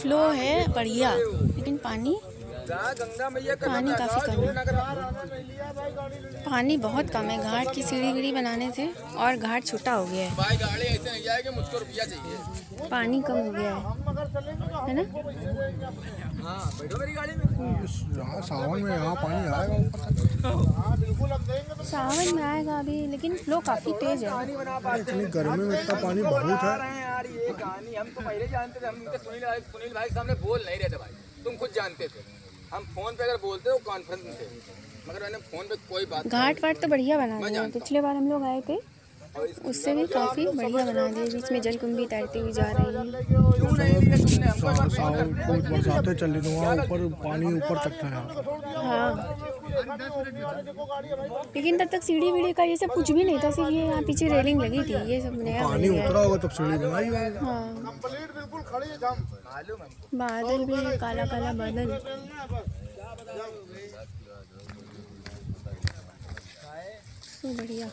Flow है, बढ़िया, लेकिन पानी पानी काफ़ी कम है। पानी बहुत कम है। घाट की सीढ़ी वीढ़ी बनाने से और घाट छोटा हो गया है। पानी कम हो गया है। है ना? सावन में यहाँ पानी आएगा सावन में आएगा अभी, लेकिन फ्लो काफ़ी तेज है। इतनी गर्मी में इतना पानी बहुत है। ये कहानी हम तो पहले जानते थे हम तो सुनील भाई सुनील भाई के सामने बोल नहीं रहे थे भाई। तुम खुद जानते थे। हम फ़ोन पे अगर बोलते हो कॉन्फ्रेंस में थे। मगर मैंने फ़ोन पे कोई बात घाट वाट तो बढ़िया बना दिया। पिछले बार हम लोग आए थे उससे भी काफ़ी बढ़िया बना दिए बीच में जल कुंभी तैरती हुई जा रही है। चल रही ऊपर पानी ऊपर तक था हाँ। लेकिन तब तक सीढ़ी वीढ़ी का ये सब कुछ भी नहीं था सिर्फ़ ये यहाँ पीछे रेलिंग लगी थी ये सब नया पानी उतरा होगा तब सीढ़ी बनाई हाँ। बादल भी है काला काला बादल। बढ़िया।